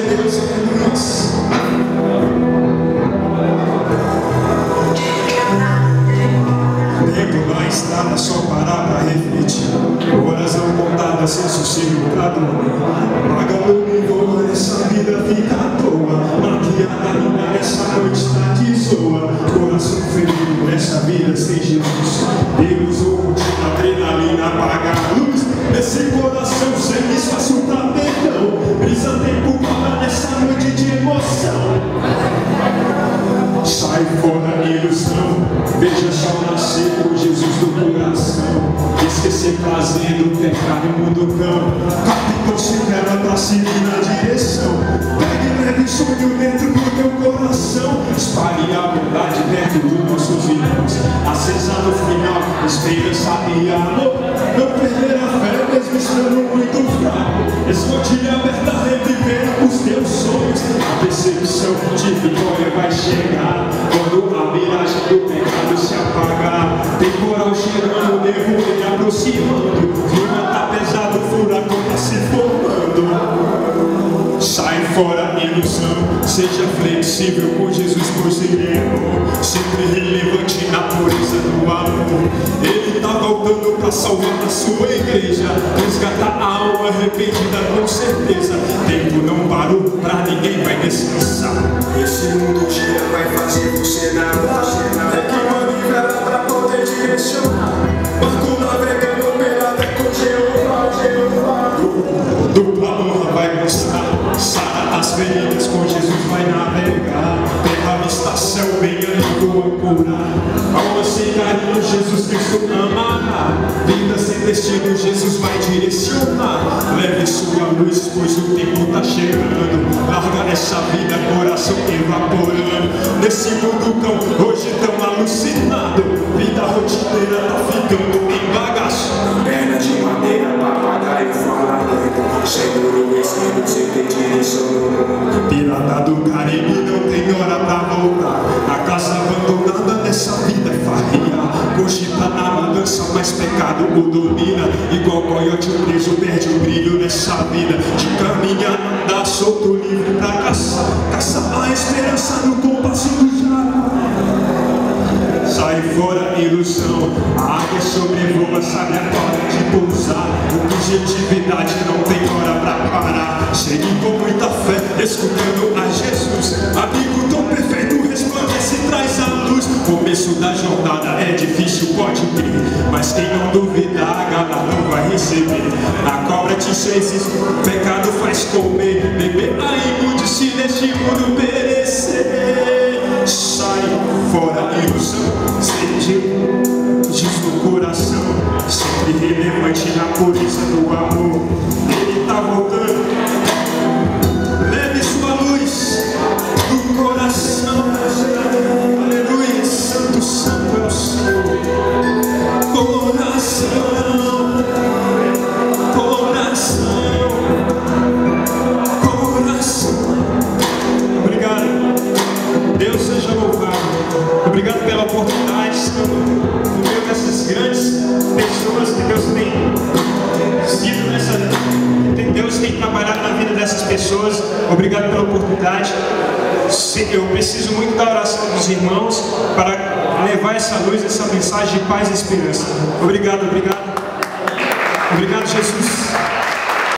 é Deus, aleluia. Tempo na estrada só parar pra refletir Coração montada sem sossego pra dormir Vagabundo voa nessa Esquecer prazer do pecado e mundo cão. Capitão se quebra pra seguir na direção. Pegue leve sonho dentro do teu coração. Espalhe a bondade dentro dos nossos irmãos. Acesa no final, esperança e amor. Não perder a fé, mesmo estando muito fraco. Escotilha aberta, reviver os teus sonhos. A percepção de vitória vai chegar. Quando a miragem do pecado se apagar Temporal chegando, nevoeiro aproximando Clima tá pesado, furacão tá se formando Sai fora ilusão, seja flexível com Jesus por segredo Sempre relevante na pureza do amor Ele tá voltando pra salvar a sua igreja Resgata a alma arrependida com certeza Tempo não parou, pra ninguém vai descansar. Esse mundo gira vai fazer você nadar as com Jesus vai navegar. Terra vista céu bem ali do ancorar Alma sem carinho Jesus Cristo amará Vida sem destino Jesus vai direcionar. Leve sua luz pois o tempo tá chegando. Larga essa vida coração evaporando. Nesse mundo cão hoje tão alucinado Vida rotineira tá ficando em bagaço. Perna de madeira, papagaio falando Seguro o Cogita na mudança, mas pecado o domina. Igual coiote preso perde o brilho nessa vida. De caminhar, andar solto, livre pra caçar. Caça a esperança no compasso do jato Sai fora ilusão, a águia sobrevoa, sabe a hora de pousar. Objetividade não tem hora pra parar. Segue com muita fé, escutando a da jornada é difícil, pode crer. Mas quem não duvidar, a gala não vai receber. A cobra te fez pecado faz comer. Beber a imundice neste mundo perecer. Sai fora ilusão, seja diz no coração. Sempre relevante na pureza do amor Obrigado pela oportunidade no meio dessas grandes pessoas que Deus tem sido nessa. Deus tem trabalhado na vida dessas pessoas. Obrigado pela oportunidade. Eu preciso muito da oração dos irmãos para levar essa luz, essa mensagem de paz e esperança. Obrigado, obrigado.